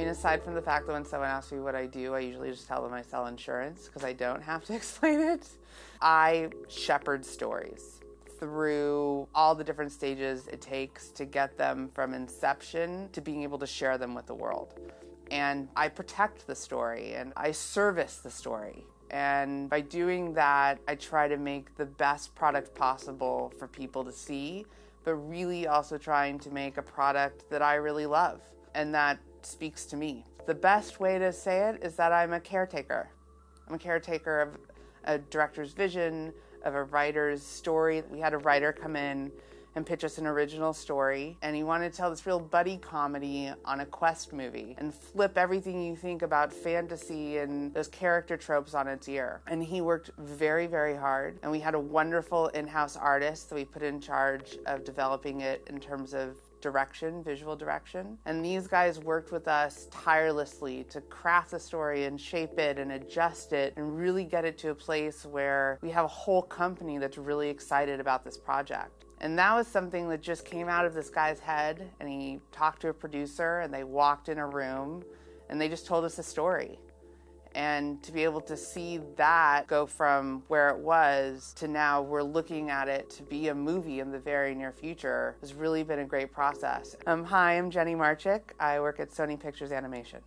mean, aside from the fact that when someone asks me what I do, I usually just tell them I sell insurance because I don't have to explain it. I shepherd stories through all the different stages it takes to get them from inception to being able to share them with the world. And I protect the story and I service the story. And by doing that, I try to make the best product possible for people to see, but really also trying to make a product that I really love and that speaks to me. The best way to say it is that I'm a caretaker. I'm a caretaker of a director's vision, of a writer's story. We had a writer come in and pitch us an original story. And he wanted to tell this real buddy comedy on a quest movie and flip everything you think about fantasy and those character tropes on its ear. And he worked very, very hard. And we had a wonderful in house artist that we put in charge of developing it in terms of direction, visual direction. And these guys worked with us tirelessly to craft the story and shape it and adjust it and really get it to a place where we have a whole company that's really excited about this project. And that was something that just came out of this guy's head. And he talked to a producer, and they walked in a room and they just told us a story. And to be able to see that go from where it was to now we're looking at it to be a movie in the very near future has really been a great process. Um, hi, I'm Jenny Marchick. I work at Sony Pictures Animation.